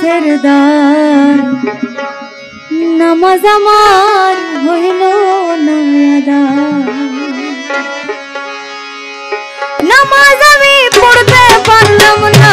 গাছের দান নামাজ আমার হইল না নামাজ আমি পড়তে পারলাম না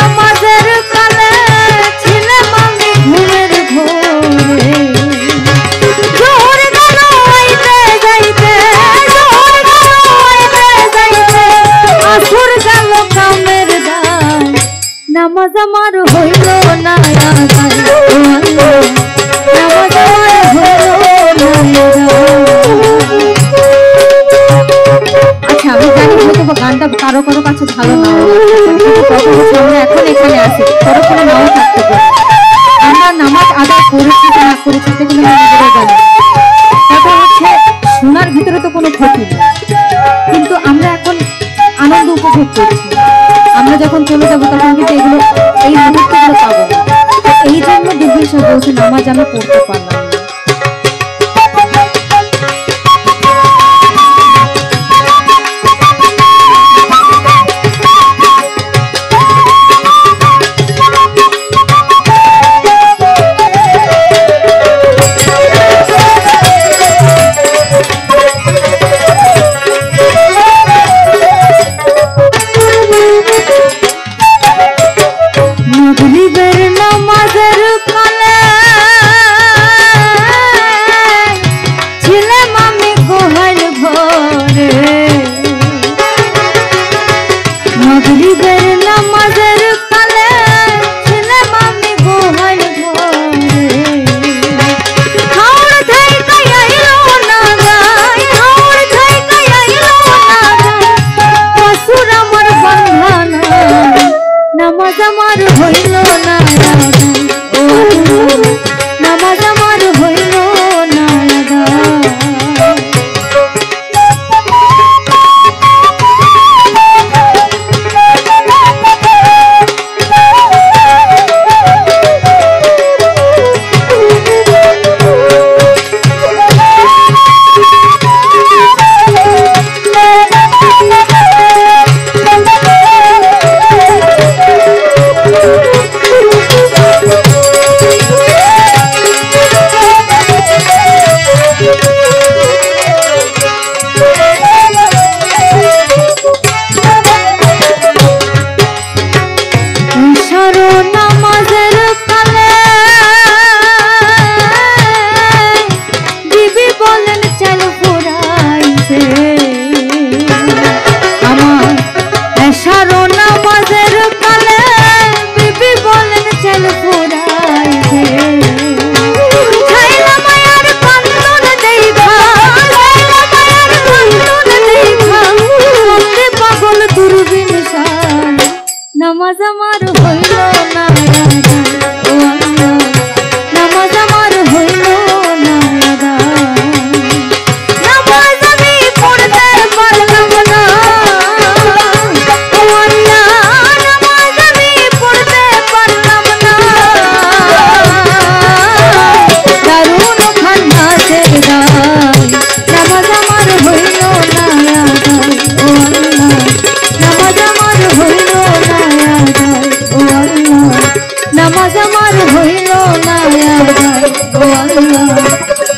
কাছে ভালো আমরা এখানে আছি। কোনো নাও থাকতে পারে আমরা নামাজ আদায় করেছি না করেছি সেগুলো হচ্ছে, শোনার ভিতরে তো কোনো ক্ষতি নেই। কিন্তু আমরা এখন আনন্দ উপভোগ করছি। আমরা যখন চলে যাব, তখন কিন্তু এগুলো, এই মুহূর্তগুলো পাবো এই জন্য দুর্বিষয় বলছে নামাজ আমি পড়তে পারলাম সমাজের কালে ছিলাম আমি গোহাল ঘরে। মগরিবের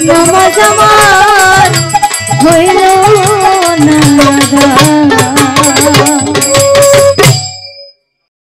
নামাজ আমার হইল না